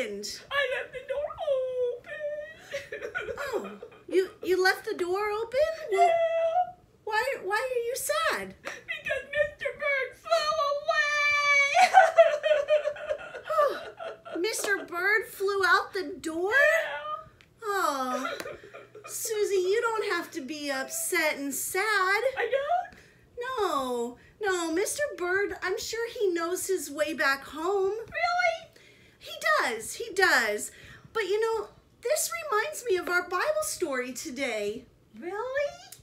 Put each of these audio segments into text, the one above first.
happened? I left the door open. Oh, you you left the door open? Well, yeah. why why are you sad? Because Mr. Bird flew away. Mr. Bird flew out the door? Oh, Susie, you don't have to be upset and sad. I don't. No, no, Mr. Bird, I'm sure he knows his way back home. Does, he does. But you know, this reminds me of our Bible story today. Really?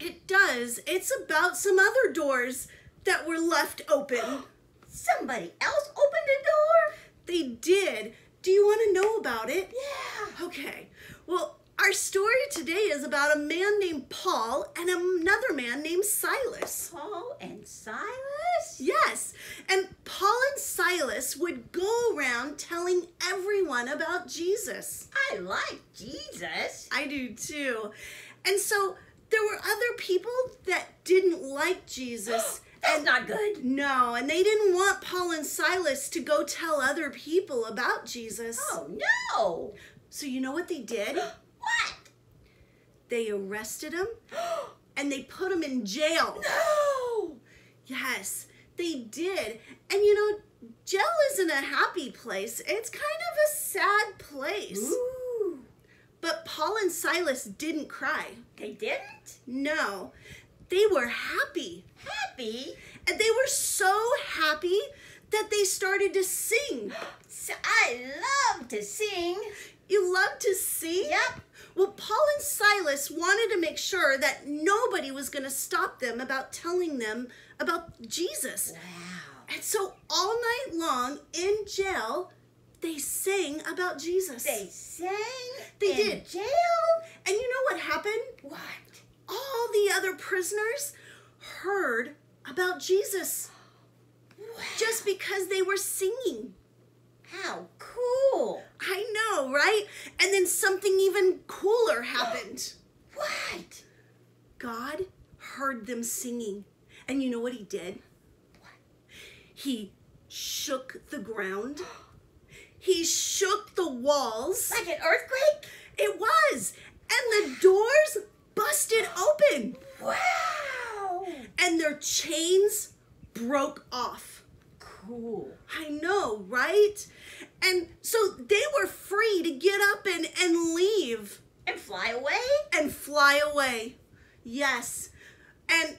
It does. It's about some other doors that were left open. Somebody else opened a door? they did. Do you want to know about it? Yeah. Okay. Well, our story today is about a man named Paul and another man named Silas. Paul and Silas? Yes, and Paul and Silas would go around telling everyone about Jesus. I like Jesus. I do too. And so there were other people that didn't like Jesus. That's not good. No, and they didn't want Paul and Silas to go tell other people about Jesus. Oh, no. So you know what they did? What? They arrested him and they put him in jail. No. Yes, they did. And you know, jail isn't a happy place. It's kind of a sad place. Ooh. But Paul and Silas didn't cry. They didn't? No, they were happy. Happy? And they were so happy that they started to sing. So I love to sing. You love to sing? Yep. Well, Paul and Silas wanted to make sure that nobody was going to stop them about telling them about Jesus. Wow. And so all night long in jail, they sang about Jesus. They sang They in did. jail? And you know what happened? What? All the other prisoners heard about Jesus Wow. just because they were singing. How cool. I know, right? And then something even cooler happened. What? God heard them singing. And you know what he did? What? He shook the ground. He shook the walls. Like an earthquake? It was. And the doors busted open. Wow. And their chains broke off. Cool. I know, right? And so they were free to get up and, and leave And fly away? and fly away. Yes. And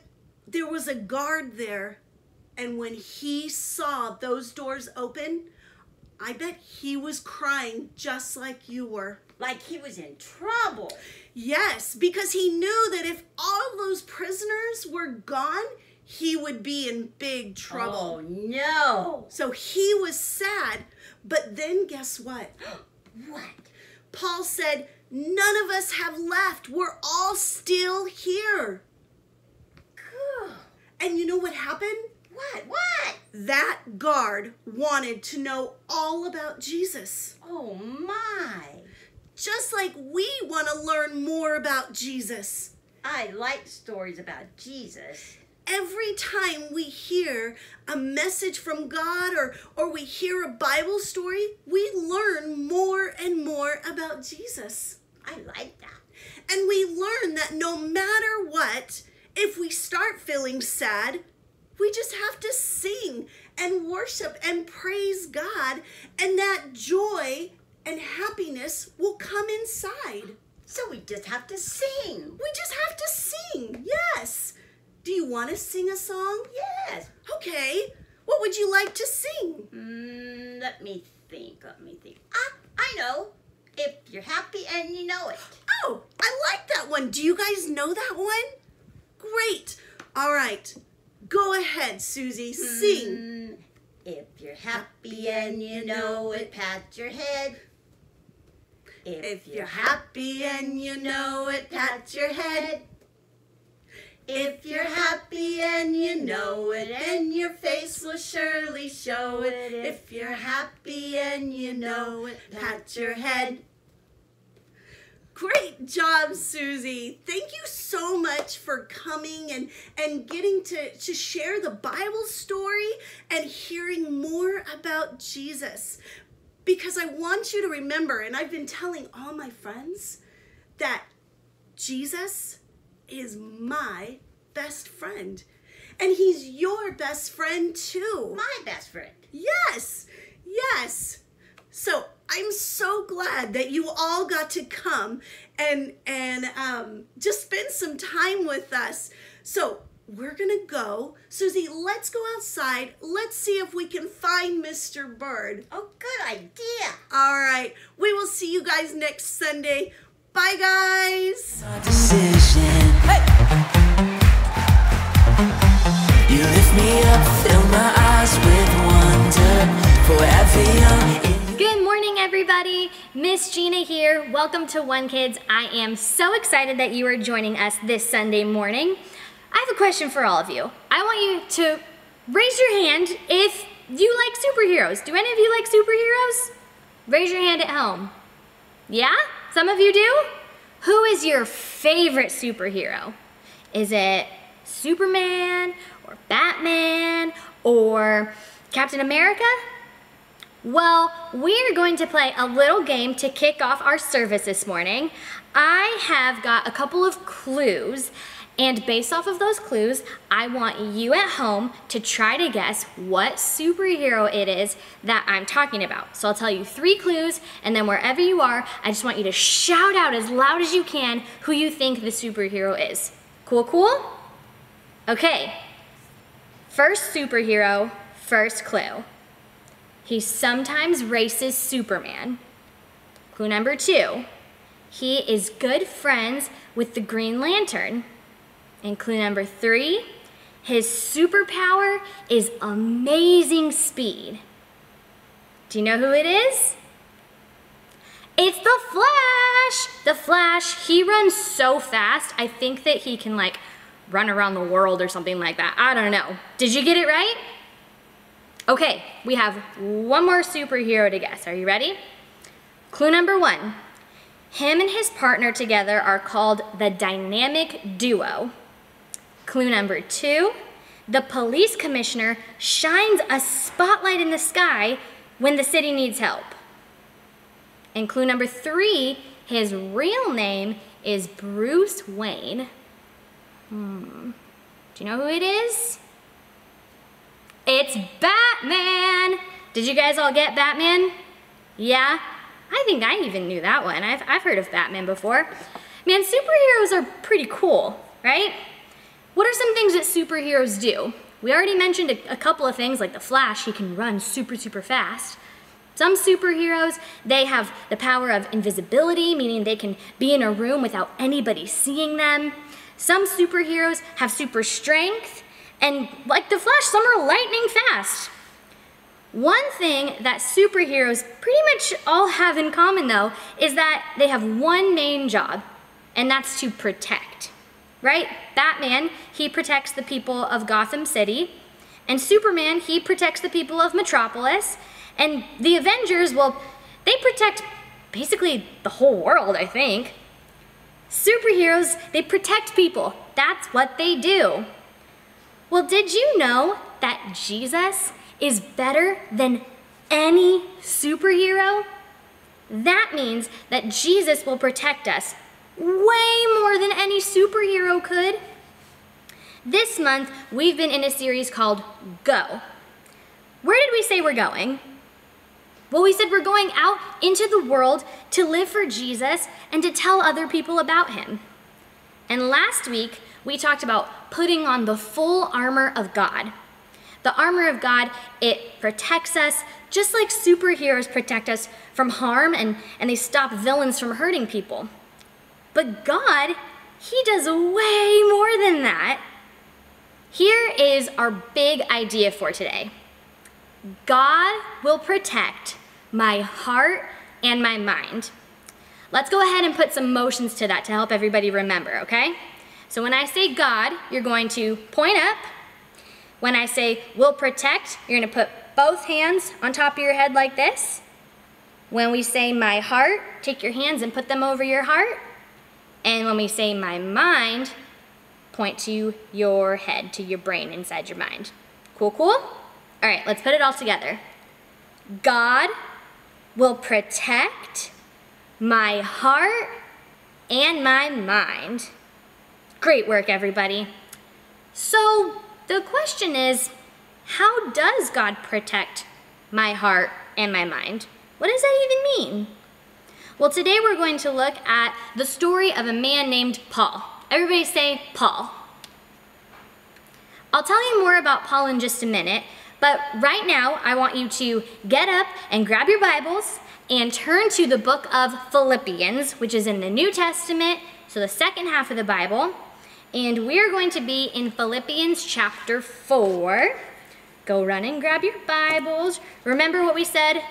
there was a guard there. And when he saw those doors open, I bet he was crying just like you were. Like he was in trouble. Yes, because he knew that if all those prisoners were gone, he would be in big trouble. Oh no. So he was sad. But then guess what? What? Paul said, None of us have left. We're all still here. Cool. And you know what happened? What? What? That guard wanted to know all about Jesus. Oh my. Just like we want to learn more about Jesus. I like stories about Jesus. Every time we hear a message from God or, or we hear a Bible story, we learn more and more about Jesus. I like that. And we learn that no matter what, if we start feeling sad, we just have to sing and worship and praise God, and that joy and happiness will come inside. So we just have to sing. We just have to sing. Yes. Do you want to sing a song? Yes. Okay. What would you like to sing? Mm, let me think. Let me think. Ah, I know. If you're happy and you know it. Oh, I like that one. Do you guys know that one? Great. All right. Go ahead, Susie. Sing. Mm, if you're happy and you know it, pat your head. If you're happy and you know it, pat your head. If you're happy and you know it, and your face will surely show it. If you're happy and you know it, pat your head. Great job, Susie. Thank you so much for coming and, and getting to, to share the Bible story and hearing more about Jesus. Because I want you to remember, and I've been telling all my friends, that Jesus is my best friend. And he's your best friend too. My best friend. Yes, yes. So I'm so glad that you all got to come and and um, just spend some time with us. So we're gonna go, Susie. Let's go outside. Let's see if we can find Mr. Bird. Oh, good idea. All right. We will see you guys next Sunday. Bye, guys. Gina here. Welcome to One Kids. I am so excited that you are joining us this Sunday morning. I have a question for all of you. I want you to raise your hand if you like superheroes. Do any of you like superheroes? Raise your hand at home. Yeah? Some of you do? Who is your favorite superhero? Is it Superman or Batman or Captain America? Well, we're going to play a little game to kick off our service this morning. I have got a couple of clues, and based off of those clues, I want you at home to try to guess what superhero it is that I'm talking about. So I'll tell you three clues, and then wherever you are, I just want you to shout out as loud as you can who you think the superhero is. Cool, cool? Okay. First superhero, first clue. He sometimes races Superman. Clue number two, he is good friends with the Green Lantern. And clue number three, his superpower is amazing speed. Do you know who it is? It's the Flash! The Flash, he runs so fast, I think that he can like run around the world or something like that. I don't know. Did you get it right? Okay, we have one more superhero to guess. Are you ready? Clue number one. Him and his partner together are called the dynamic duo. Clue number two. The police commissioner shines a spotlight in the sky when the city needs help. And clue number three, his real name is Bruce Wayne. Hmm. Do you know who it is? It's Batman! Did you guys all get Batman? Yeah? I think I even knew that one. I've, I've heard of Batman before. Man, superheroes are pretty cool, right? What are some things that superheroes do? We already mentioned a, a couple of things like the Flash, he can run super, super fast. Some superheroes, they have the power of invisibility, meaning they can be in a room without anybody seeing them. Some superheroes have super strength, and like the Flash, some are lightning fast. One thing that superheroes pretty much all have in common, though, is that they have one main job, and that's to protect. Right? Batman, he protects the people of Gotham City, and Superman, he protects the people of Metropolis, and the Avengers, well, they protect basically the whole world, I think. Superheroes, they protect people. That's what they do. Well, did you know that Jesus is better than any superhero? That means that Jesus will protect us way more than any superhero could. This month, we've been in a series called Go. Where did we say we're going? Well, we said we're going out into the world to live for Jesus and to tell other people about him. And last week, we talked about putting on the full armor of God. The armor of God, it protects us just like superheroes protect us from harm and, and they stop villains from hurting people. But God, He does way more than that. Here is our big idea for today God will protect my heart and my mind. let's go ahead and put some motions to that to help everybody remember, okay? So when I say God, you're going to point up. When I say will protect, you're going to put both hands on top of your head like this. When we say my heart, take your hands and put them over your heart. And when we say my mind, point to your head, to your brain inside your mind. Cool, cool? All right, let's put it all together. God will protect my heart and my mind. Great work, everybody. So the question is, how does God protect my heart and my mind? What does that even mean? Well, today we're going to look at the story of a man named Paul. Everybody say Paul. I'll tell you more about Paul in just a minute, but right now I want you to get up and grab your Bibles and turn to the book of Philippians, which is in the New Testament, so the second half of the Bible. And we're going to be in Philippians chapter 4. Go run and grab your Bibles. Remember what we said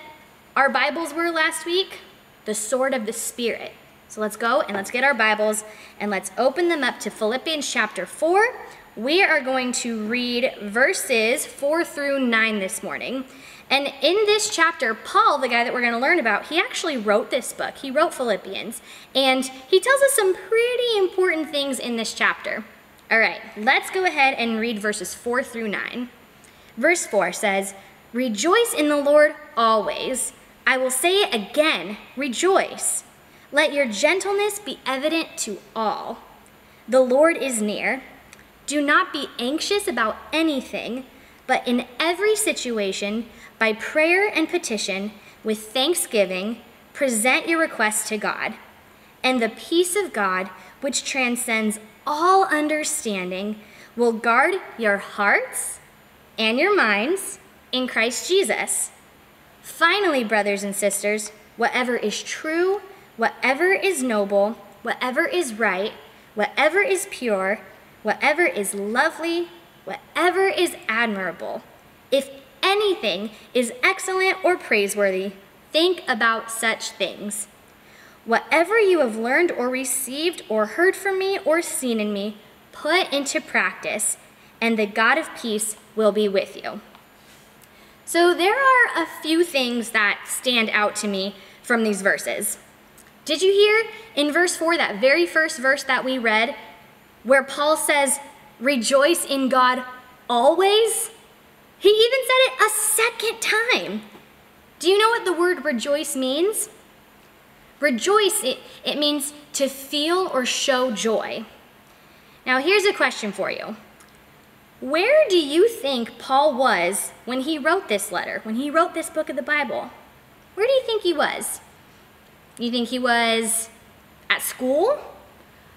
our Bibles were last week? The sword of the Spirit. So let's go and let's get our Bibles and let's open them up to Philippians chapter 4. We are going to read verses 4 through 9 this morning. And in this chapter, Paul, the guy that we're going to learn about, he actually wrote this book. He wrote Philippians. And he tells us some pretty important things in this chapter. All right, let's go ahead and read verses 4 through 9. Verse 4 says, Rejoice in the Lord always. I will say it again, rejoice. Let your gentleness be evident to all. The Lord is near. Do not be anxious about anything, but in every situation, by prayer and petition, with thanksgiving, present your requests to God. And the peace of God, which transcends all understanding, will guard your hearts and your minds in Christ Jesus. Finally, brothers and sisters, whatever is true, whatever is noble, whatever is right, whatever is pure, whatever is lovely, whatever is admirable, if anything is excellent or praiseworthy, think about such things. Whatever you have learned or received or heard from me or seen in me, put into practice, and the God of peace will be with you. So, there are a few things that stand out to me from these verses. Did you hear in verse 4, that very first verse that we read, where Paul says, Rejoice in God always? He even said it a second time. Do you know what the word rejoice means? Rejoice, it, it means to feel or show joy. Now, here's a question for you. Where do you think Paul was when he wrote this letter, when he wrote this book of the Bible? Where do you think he was? You think he was at school?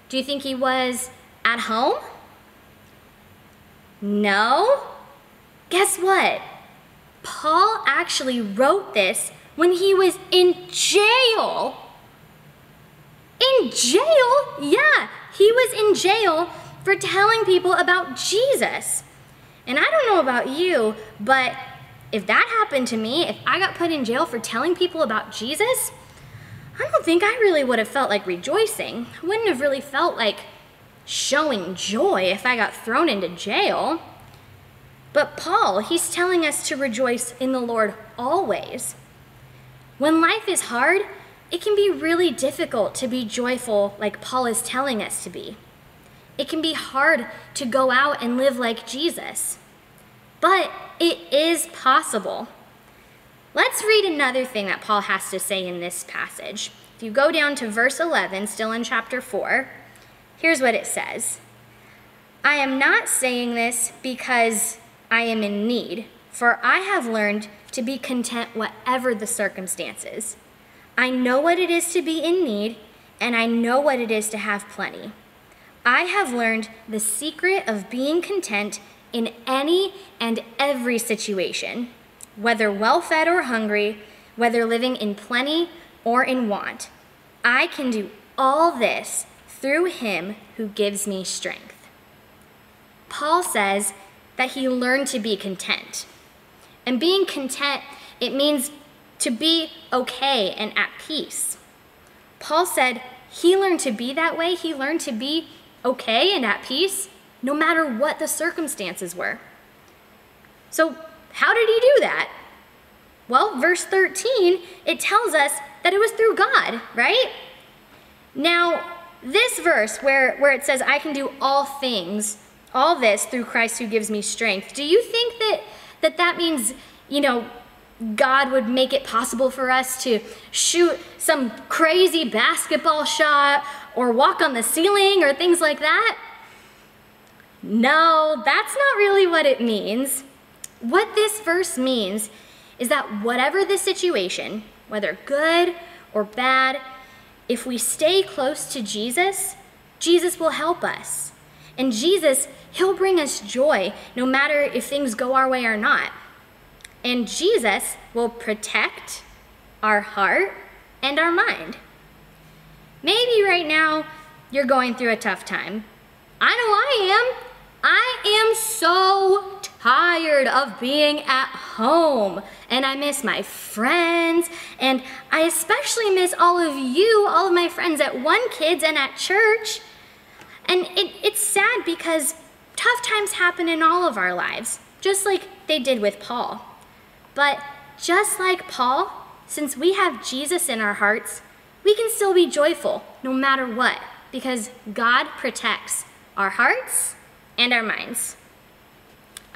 Do you think he was at home? No? Guess what? Paul actually wrote this when he was in jail. In jail? Yeah, he was in jail for telling people about Jesus. And I don't know about you, but if that happened to me, if I got put in jail for telling people about Jesus, I don't think I really would have felt like rejoicing. I wouldn't have really felt like showing joy if I got thrown into jail. But Paul, he's telling us to rejoice in the Lord always. When life is hard, it can be really difficult to be joyful like Paul is telling us to be. It can be hard to go out and live like Jesus. But it is possible. Let's read another thing that Paul has to say in this passage. If you go down to verse 11, still in chapter 4, here's what it says I am not saying this because I am in need, for I have learned to be content whatever the circumstances. I know what it is to be in need, and I know what it is to have plenty. I have learned the secret of being content in any and every situation, whether well fed or hungry, whether living in plenty or in want. I can do all this through him who gives me strength. Paul says that he learned to be content. And being content, it means to be okay and at peace. Paul said he learned to be that way. He learned to be okay and at peace no matter what the circumstances were. So, how did he do that? Well, verse 13, it tells us that it was through God, right? Now, this verse where, where it says, I can do all things, all this through Christ who gives me strength, do you think that that, that means, you know, God would make it possible for us to shoot some crazy basketball shot or walk on the ceiling or things like that? No, that's not really what it means. What this verse means is that whatever the situation, whether good or bad, if we stay close to Jesus, Jesus will help us. And Jesus, He'll bring us joy no matter if things go our way or not. And Jesus will protect our heart and our mind. Maybe right now you're going through a tough time. I know I am. I am so tired of being at home and I miss my friends and I especially miss all of you, all of my friends at One Kids and at church. And it, it's sad because tough times happen in all of our lives, just like they did with Paul. But just like Paul, since we have Jesus in our hearts, we can still be joyful no matter what because God protects our hearts and our minds.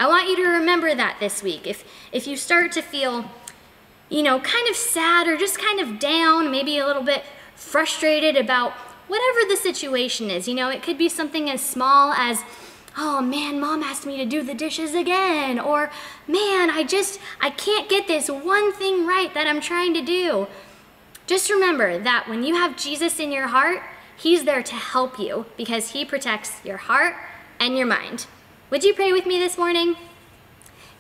I want you to remember that this week. If, if you start to feel, you know, kind of sad or just kind of down, maybe a little bit frustrated about whatever the situation is, you know, it could be something as small as, oh man, mom asked me to do the dishes again, or man, I just, I can't get this one thing right that I'm trying to do. Just remember that when you have Jesus in your heart, He's there to help you because He protects your heart and your mind. Would you pray with me this morning?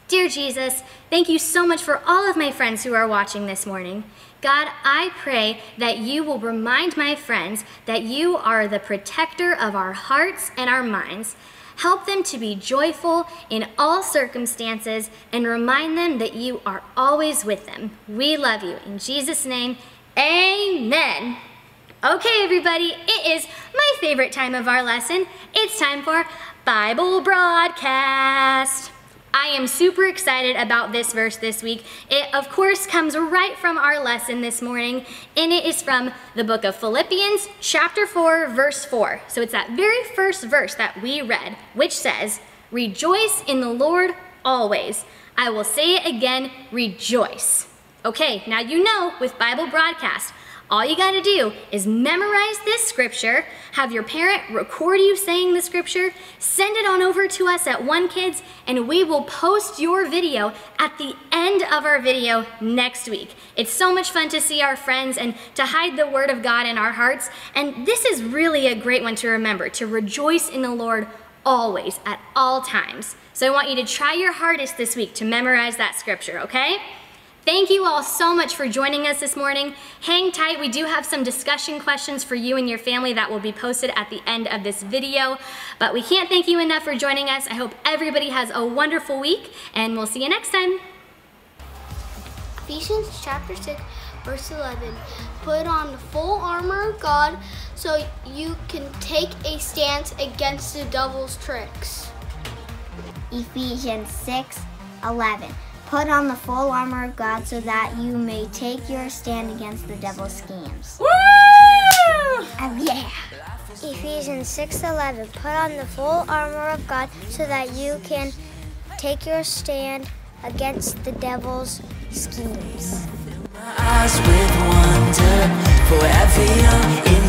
Dear Jesus, thank you so much for all of my friends who are watching this morning. God, I pray that you will remind my friends that you are the protector of our hearts and our minds. Help them to be joyful in all circumstances and remind them that you are always with them. We love you. In Jesus' name, amen. Okay, everybody, it is my favorite time of our lesson. It's time for Bible broadcast. I am super excited about this verse this week. It, of course, comes right from our lesson this morning, and it is from the book of Philippians, chapter 4, verse 4. So it's that very first verse that we read, which says, Rejoice in the Lord always. I will say it again, rejoice. Okay, now you know with Bible broadcast, all you got to do is memorize this scripture, have your parent record you saying the scripture, send it on over to us at One Kids, and we will post your video at the end of our video next week. It's so much fun to see our friends and to hide the word of God in our hearts. And this is really a great one to remember to rejoice in the Lord always, at all times. So I want you to try your hardest this week to memorize that scripture, okay? Thank you all so much for joining us this morning. Hang tight, we do have some discussion questions for you and your family that will be posted at the end of this video. But we can't thank you enough for joining us. I hope everybody has a wonderful week, and we'll see you next time. Ephesians chapter 6, verse 11. Put on the full armor of God so you can take a stance against the devil's tricks. Ephesians 6 11. Put on the full armor of God so that you may take your stand against the devil's schemes. Woo! Oh, yeah. Ephesians 6:11 Put on the full armor of God so that you can take your stand against the devil's schemes. eyes with wonder Forever young in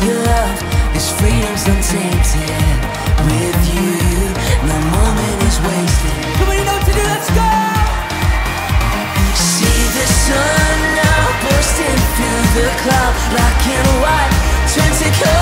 cloud Black and white turn